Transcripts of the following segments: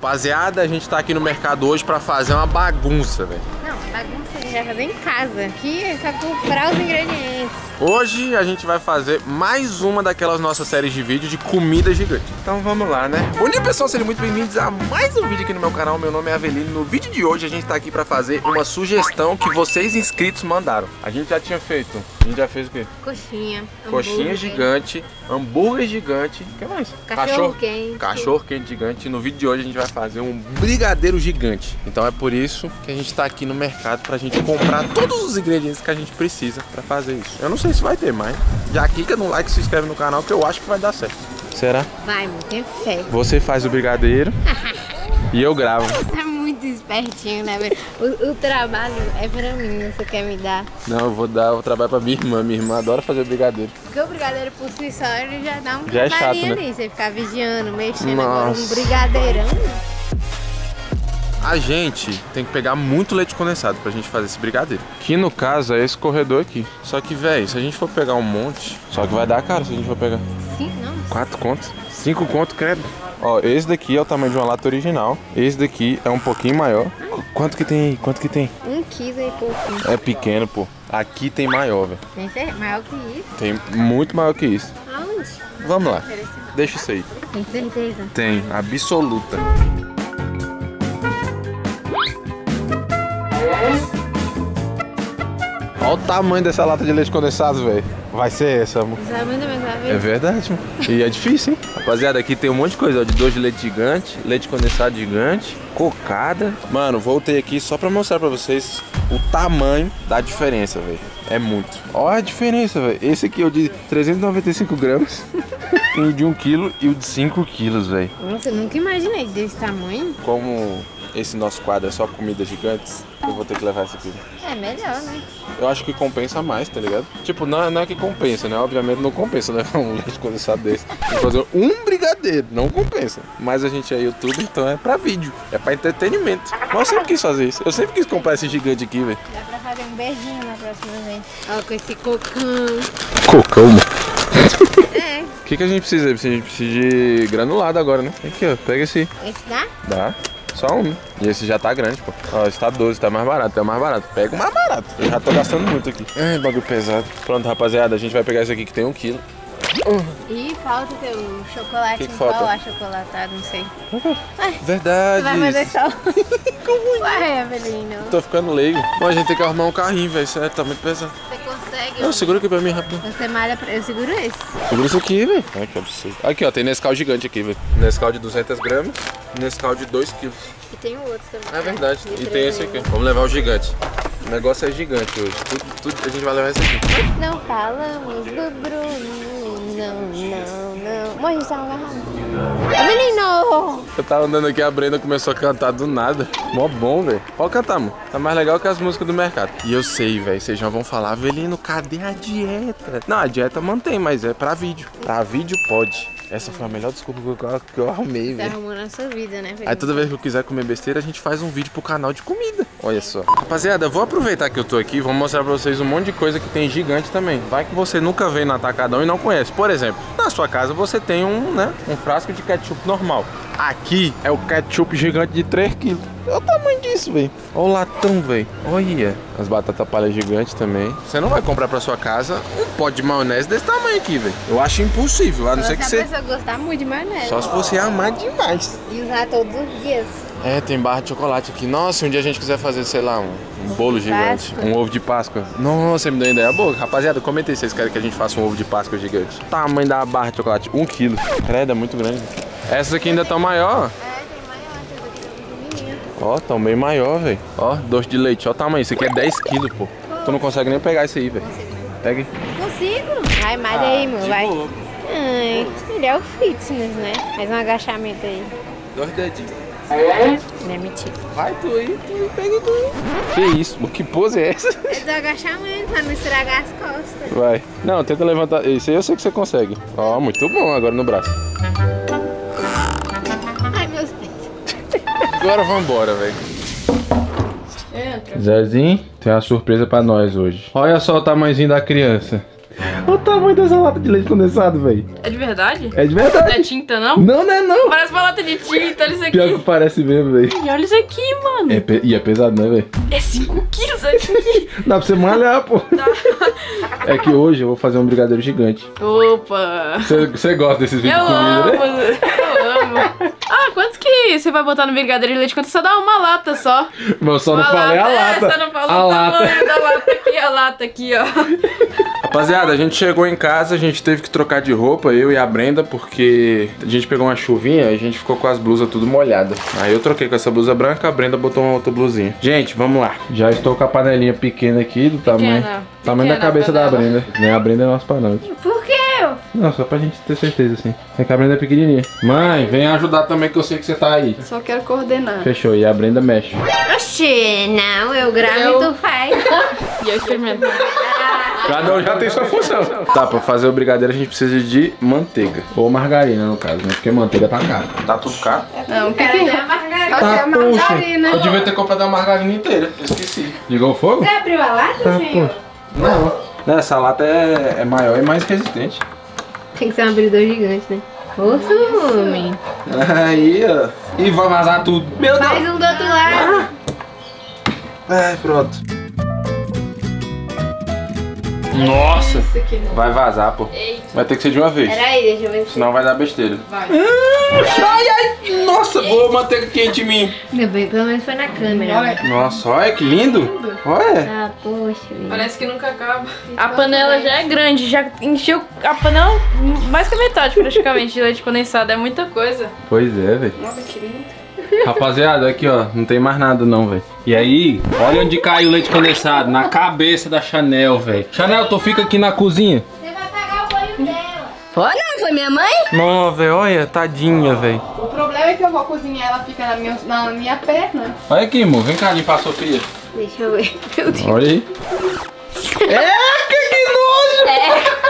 Rapaziada, a gente tá aqui no mercado hoje pra fazer uma bagunça, velho. Não, bagunça a gente vai fazer em casa. Aqui é só comprar os ingredientes. Hoje a gente vai fazer mais uma daquelas nossas séries de vídeo de comida gigante. Então vamos lá, né? Bom dia, pessoal. Sejam muito bem-vindos a mais um vídeo aqui no meu canal. Meu nome é Avelino. No vídeo de hoje a gente tá aqui pra fazer uma sugestão que vocês inscritos mandaram. A gente já tinha feito. A gente já fez o quê? Coxinha. Coxinha gigante, hambúrguer gigante. O que mais? Cachorro quente. Cachorro quente gigante. No vídeo de hoje a gente vai fazer um brigadeiro gigante. Então é por isso que a gente tá aqui no mercado pra gente comprar todos os ingredientes que a gente precisa pra fazer isso. Eu não sei se vai ter, mas já clica no like e se inscreve no canal que eu acho que vai dar certo. Será? Vai, mano, tem fé. Você faz o brigadeiro e eu gravo. Você é muito espertinho, né, velho? O, o trabalho é pra mim, você quer me dar. Não, eu vou dar o trabalho pra minha irmã. Minha irmã adora fazer brigadeiro. Porque o brigadeiro por si só, ele já dá um Já é chato, né? ali. Você ficar vigiando, mexendo. Agora um Nossa. brigadeirão. A gente tem que pegar muito leite condensado pra gente fazer esse brigadeiro. Que no caso é esse corredor aqui. Só que, velho, se a gente for pegar um monte, só que vai dar caro se a gente for pegar. Sim, não. Quatro contos? Cinco contos, credo. Ó, esse daqui é o tamanho de uma lata original. Esse daqui é um pouquinho maior. Qu- Quanto que tem aí? Quanto que tem? Um quilo e pouquinho. É pequeno, pô. Aqui tem maior, velho. Tem ser maior que isso. Tem muito maior que isso. Aonde? Vamos lá. Deixa isso aí. Tem certeza? Tem, absoluta. Olha o tamanho dessa lata de leite condensado, velho. Vai ser essa, amor. É verdade, mano. E é difícil, hein? Rapaziada, aqui tem um monte de coisa, ó. De doce de leite gigante, leite condensado gigante, cocada. Mano, voltei aqui só pra mostrar pra vocês o tamanho da diferença, velho. É muito. Olha a diferença, velho. Esse aqui é o de 395 gramas. tem o de 1 kg e o de 5 quilos, velho. Nossa, eu nunca imaginei desse tamanho. Como esse nosso quadro é só comidas gigantes, eu vou ter que levar esse aqui. É melhor, né? Eu acho que compensa mais, tá ligado? Tipo, não, é- não é que compensa, né? Obviamente não compensa levar um leite condensado desse fazer um brigadeiro. Não compensa. Mas a gente é youtuber, então é pra vídeo. É pra entretenimento. Mas eu sempre quis fazer isso. Eu sempre quis comprar esse gigante aqui, velho. Dá pra fazer um beijinho na próxima vez. Ó, com esse cocão. Cocão, mano. É, O que, que a gente precisa? A gente precisa de granulado agora, né? Aqui, ó. Pega esse. esse dá? Dá. Só um. E esse já tá grande, pô. Ó, esse tá 12, tá mais barato, tá mais barato. Pega o mais barato. Eu já tô gastando muito aqui. Ai, bagulho pesado. Pronto, rapaziada, a gente vai pegar esse aqui que tem um quilo. E falta teu chocolate Que que falta? achocolatado, não sei. Você Verdade. vai fazer só. Ué, Avelino. Tô ficando leigo. Bom, a gente tem que arrumar um carrinho, velho. Sério, tá muito pesado. Você consegue? Não, segura aqui pra mim rápido. Você malha pra... Eu seguro esse. Segura isso aqui, velho. Ai, que absurdo. Aqui, ó, tem Nescau gigante aqui, velho. Nescau de 200 gramas, Nescau de 2 quilos. E tem o outro também. É verdade. De E tem esse aqui. Vamos levar o gigante. O negócio é gigante hoje. Tudo, tudo a gente vai levar esse aqui. Não falamos do Bruno. Não, não, não. Mãe, a gente tá agarrado. Avelino! Eu tava andando aqui, a Brenda começou a cantar do nada. Mó bom, velho. Pode cantar, mano. Tá mais legal que as músicas do mercado. E eu sei, velho. Vocês já vão falar, Avelino, cadê a dieta? Não, a dieta mantém, mas é pra vídeo. Pra vídeo pode. Essa foi a melhor desculpa que eu, que eu arrumei, Você velho. arrumou na sua vida, né? Aí toda vez que eu quiser comer besteira, a gente faz um vídeo pro canal de comida. Olha só. Rapaziada, eu vou aproveitar que eu tô aqui, vou mostrar pra vocês um monte de coisa que tem gigante também. Vai que você nunca veio no Atacadão e não conhece. Por exemplo, na sua casa você tem um, né, um frasco de ketchup normal. Aqui é o ketchup gigante de 3 kg. Olha o tamanho disso, velho. Olha o latão, velho. Olha. As batatas palha gigantes também. Você não vai comprar pra sua casa um pote de maionese desse tamanho aqui, velho. Eu acho impossível, a não ser que você... pessoa gostar muito de maionese. Só se você amar demais. E usar todos os dias. É, tem barra de chocolate aqui. Nossa, se um dia a gente quiser fazer, sei lá, um, um bolo gigante, Páscoa. um ovo de Páscoa. Nossa, me deu uma ideia boa. Rapaziada, comenta aí se vocês querem que a gente faça um ovo de Páscoa gigante. Tamanho da barra de chocolate, um quilo. Credo, é muito grande. Essas aqui ainda estão maior. É, tem maior. Ó, tão bem maior, velho. Ó, doce de leite, ó o tamanho. Isso aqui é 10 quilos, pô. Tu não consegue nem pegar isso aí, velho. Pega aí. Consigo. Vai, malha aí, meu, vai. Ai, ele é o fitness, né? Faz um agachamento aí. Dois dedinhos. Não é mentira. Vai tu aí, tu pega e tu. Que isso? Que pose é essa? É do agachamento, pra não estragar as costas. Vai. Não, tenta levantar. Isso aí eu sei que você consegue. Ó, muito bom agora no braço. Agora vambora, velho. Entra. Zezinho, tem uma surpresa pra nós hoje. Olha só o tamanhozinho da criança. Olha o tamanho dessa lata de leite condensado, velho. É de verdade? É de Não é verdade. tinta, não? Não, não é não. Parece uma lata de tinta, olha isso aqui. Pior que parece mesmo, velho. E olha isso aqui, mano. É E é pesado, né, velho? É 5 quilos aqui. Dá pra você malhar, pô. É que hoje eu vou fazer um brigadeiro gigante. Opa. Você- gosta desses Eu vídeos de amo, comida, né? eu amo. Ah, que você vai botar no brigadeiro de leite? Você dá uma lata só? Mas eu só não Uma falei a lata. É, você não falou a o lata. tamanho da lata aqui, a lata aqui, ó. Rapaziada, a gente chegou em casa, a gente teve que trocar de roupa, eu e a Brenda, porque a gente pegou uma chuvinha e a gente ficou com as blusas tudo molhadas. Aí eu troquei com essa blusa branca, a Brenda botou uma outra blusinha. Gente, vamos lá. Já estou com a panelinha pequena aqui, do tamanho, tamanho da pequena cabeça da panela. Brenda. Né? A Brenda é nosso parâmetro. Não, só pra gente ter certeza, assim. É que a Brenda é pequenininha. Mãe, vem ajudar também que eu sei que você tá aí. Só quero coordenar. Fechou, e a Brenda mexe. Oxê, não, eu gravo Eu- e tu faz. E eu experimento. Cada um já tem sua função. Tá, pra fazer o brigadeiro a gente precisa de manteiga. Ou margarina, no caso, né? Porque manteiga tá caro. Tá tudo caro? Não, o que que é margarina. Até a margarina. Eu devia ter comprado a margarina inteira. Esqueci. Ligou o fogo? Você abriu a lata, Tá, senhor? Não, essa lata é, é maior e mais resistente. Tem que ser um abridor gigante, né? Nossa, homem. Aí, ó. E vai vazar tudo. Meu Deus. Faz um do outro lado. Ai, pronto. Nossa. Isso aqui, né? Vai vazar, pô. Vai ter que ser de uma vez. Peraí, deixa eu ver se... Senão vai dar besteira. Vai. Ai, ai. Nossa, boa manteiga quente em mim. Meu bem, pelo menos foi na câmera. Olha. Nossa, olha que lindo. Olha. Ah, poxa, velho. Parece que nunca acaba. A panela já é grande, já encheu a panela mais que a metade praticamente de leite condensado. É muita coisa. Pois é, velho. Olha que lindo. Rapaziada, aqui ó, não tem mais nada não, velho. E aí, olha onde caiu o leite condensado, na cabeça da Chanel, velho. Chanel, tu fica aqui na cozinha. Você vai pagar o olho dela. Foi não? Foi minha mãe? Não, velho, olha, tadinha, velho. É que eu vou cozinhar, ela fica na minha, na minha perna. Olha aqui, amor, vem cá limpar a Sofia. Deixa eu ver. Meu Deus. Olha aí. É, que, nojo!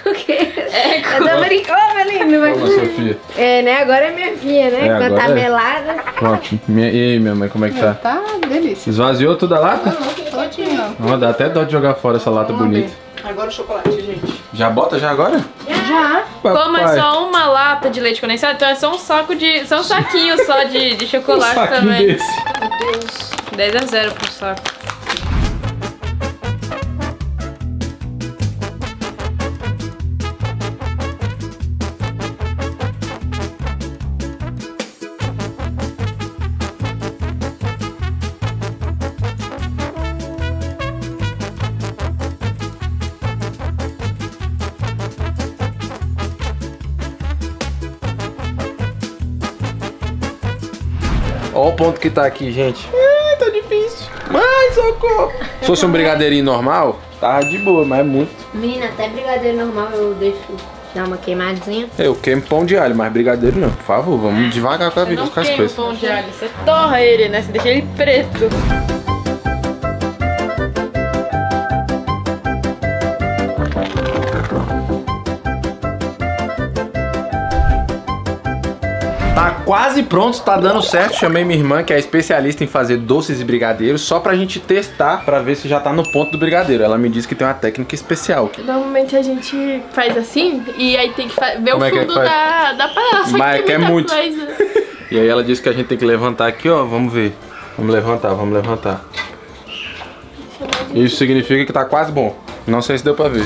O quê? Eu tô brincando, Mas... Sofia. É, né? Agora é minha filha, né? É, Quando tá é. melada. Pronto. Minha, e aí, minha mãe, como é que tá? Tá delícia. Esvaziou tudo a lata? Todinho. Ó, dá até dó de jogar fora essa lata Vamos bonita. ver. Agora o chocolate, gente. Já bota já agora? Já. Como é Papai. só uma lata de leite condensado, então é só um saco de. Só um saquinho só de, de chocolate um também. desse. Meu Deus. 10 a 0 pro saco. Ponto que tá aqui, gente. Ai, tá difícil. Mas, socorro. Se fosse um brigadeirinho normal, tava de boa, mas é muito. Menina, até brigadeiro normal eu deixo dar uma queimadinha. Eu queimo pão de alho, mas brigadeiro não. Por favor, vamos devagar com, a vida, não com as queima o coisas. pão de alho, você torra ele, né? Você deixa ele preto. Tá quase pronto, tá dando certo. Chamei minha irmã, que é especialista em fazer doces e brigadeiros, só pra gente testar, pra ver se já tá no ponto do brigadeiro. Ela me disse que tem uma técnica especial. Normalmente a gente faz assim e aí tem que ver Como o é que é que fundo da, da panela. Só Mas que tem é muito. coisa. E aí ela disse que a gente tem que levantar aqui, ó. Vamos ver. Vamos levantar, vamos levantar. Isso significa que tá quase bom. Não sei se deu pra ver.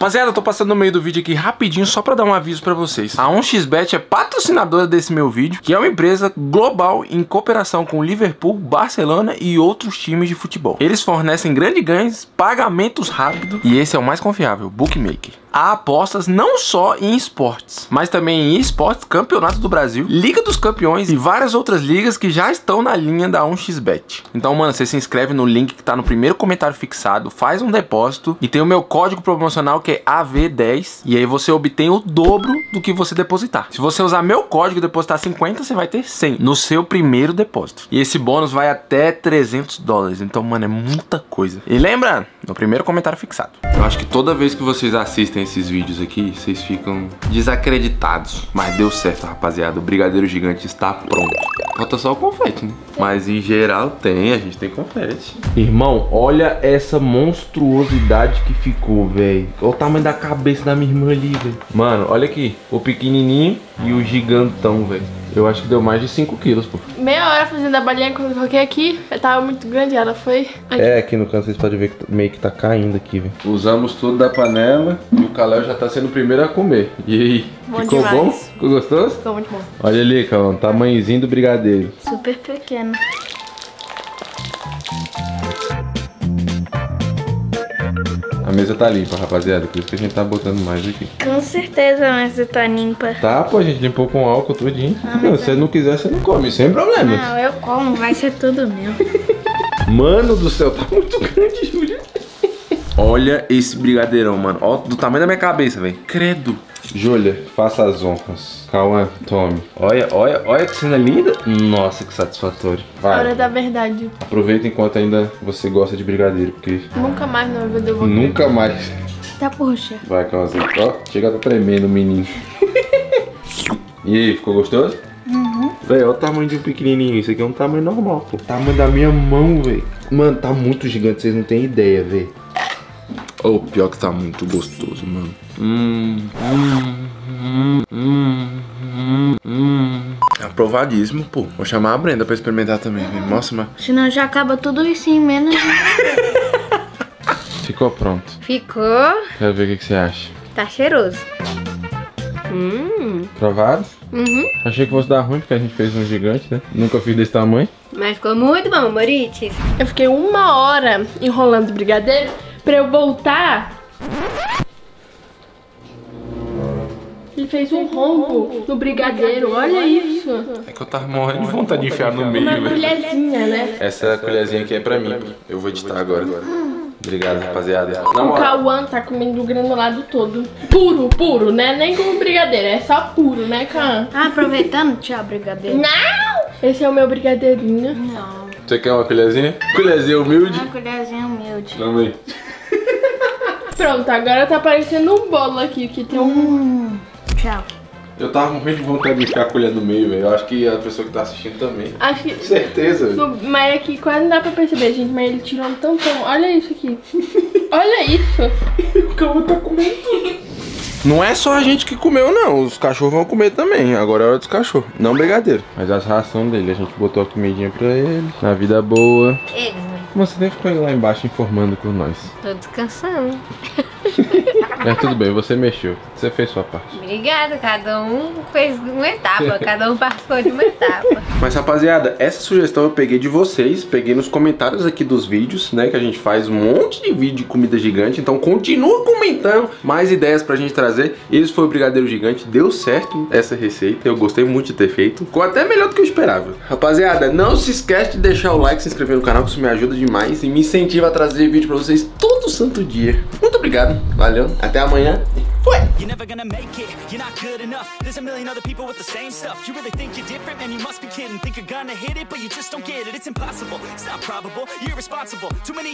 Rapaziada, eu tô passando no meio do vídeo aqui rapidinho só pra dar um aviso pra vocês. A 1xBet é patrocinadora desse meu vídeo, que é uma empresa global em cooperação com Liverpool, Barcelona e outros times de futebol. Eles fornecem grandes ganhos, pagamentos rápidos e esse é o mais confiável, Bookmaker. Há apostas não só em esportes, mas também em esportes, Campeonato do Brasil, Liga dos Campeões e várias outras ligas que já estão na linha da 1xBet. Então, mano, você se inscreve no link que tá no primeiro comentário fixado, faz um depósito e tem o meu código promocional que é AV10 e aí você obtém o dobro do que você depositar. Se você usar meu código e depositar 50, você vai ter 100 no seu primeiro depósito. E esse bônus vai até 300 dólares. Então, mano, é muita coisa. E lembra, no primeiro comentário fixado. Eu acho que toda vez que vocês assistem tem esses vídeos aqui, vocês ficam desacreditados. Mas deu certo, rapaziada. O brigadeiro gigante está pronto. Falta só o confete, né? Mas em geral tem, a gente tem confete. Irmão, olha essa monstruosidade que ficou, velho. Olha o tamanho da cabeça da minha irmã ali, velho. Mano, olha aqui. O pequenininho e o gigantão, velho. Eu acho que deu mais de 5 quilos, pô. Meia hora fazendo a balinha quando eu coloquei aqui. Eu tava muito grande, ela foi. Aqui. É, aqui no canto vocês podem ver que meio que tá caindo aqui, velho. Usamos tudo da panela e o Caléo já tá sendo o primeiro a comer. E aí, Bom ficou demais. bom? Ficou gostoso? Ficou muito bom. Olha ali, Calão, tamanhozinho do brigadeiro. Super pequeno. A mesa tá limpa, rapaziada, por isso que a gente tá botando mais aqui. Com certeza, mas você tá limpa. Tá, pô, a gente limpou com álcool tudinho. não, se você não quiser, você não come, sem problema. Não, eu como, vai ser tudo meu. Mano do céu, tá muito grande, Júlia. Olha esse brigadeirão, mano. Ó, do tamanho da minha cabeça, velho. Credo. Júlia, faça as honras. Cauã, tome. Olha, olha, olha que cena linda. Nossa, que satisfatório. Vai. Hora da verdade. Aproveita enquanto ainda você gosta de brigadeiro, porque Nunca mais na vida eu vou nunca mais. Tá, puxa. Vai, Cauãzinho. Ó, chega tá tremendo o menino. E aí, ficou gostoso? Uhum. Véi, olha o tamanho de um pequenininho. Isso aqui é um tamanho normal, pô. Tamanho da minha mão, velho. Mano, tá muito gigante, vocês não têm ideia, velho. Oh, pior que tá muito gostoso, mano. Hum, hum, hum, hum, hum, hum. Aprovadíssimo, pô. Vou chamar a Brenda pra experimentar também, velho. Nossa, mas Senão já acaba tudo isso em menos. ficou pronto. Ficou. Quero ver o que, que você acha. Tá cheiroso. Provado? Uhum. Achei que fosse dar ruim porque a gente fez um gigante, né? Nunca fiz desse tamanho. Mas ficou muito bom, Morites. Eu fiquei uma hora enrolando o brigadeiro pra eu voltar. Ele fez um rombo no brigadeiro, olha isso. É que eu tava morrendo de vontade de enfiar no meio, Uma velho. colherzinha, né? Essa colherzinha aqui é pra mim. Eu vou editar agora. Obrigado, rapaziada. Na O moral, Cauã tá comendo o granulado todo. Puro, puro, né? Nem como brigadeiro, é só puro, né, Cauã? Ah, aproveitando, tchau, brigadeiro. Não! Esse é o meu brigadeirinho. Não. Você quer uma colherzinha? Colherzinha humilde? Uma colherzinha humilde. Aí. Pronto, agora tá parecendo um bolo aqui, que tem um... Hum. Tchau. Eu tava morrendo de vontade de a colher no meio, velho. Eu acho que a pessoa que tá assistindo também. Acho que... Certeza, Mas aqui quase não dá pra perceber, gente. Mas ele tirou um tampão. Olha isso aqui. Olha isso. O cão tá comendo tudo. Não é só a gente que comeu, não. Os cachorros vão comer também. Agora é hora dos cachorros. Não brigadeiro. Mas as rações dele, a gente botou a comidinha pra ele. Na vida boa. Eles, mãe. Você deve ficar lá embaixo informando por nós. Tô descansando. Mas tudo bem, você mexeu. Você fez sua parte. Obrigada, cada um fez uma etapa, cada um participou de uma etapa. Mas rapaziada, essa sugestão eu peguei de vocês, peguei nos comentários aqui dos vídeos, né? Que a gente faz um monte de vídeo de comida gigante. Então continua comentando mais ideias pra gente trazer. Esse foi o Brigadeiro Gigante, deu certo essa receita. Eu gostei muito de ter feito. Ficou até melhor do que eu esperava. Rapaziada, não se esquece de deixar o like, se inscrever no canal, que isso me ajuda demais e me incentiva a trazer vídeo pra vocês todo santo dia. Muito obrigado, valeu, até amanhã. Fui! You're never gonna make it, you're not good enough There's a million other people with the same stuff You really think you're different, man, you must be kidding Think you're gonna hit it, but you just don't get it It's impossible, it's not probable, you're Too many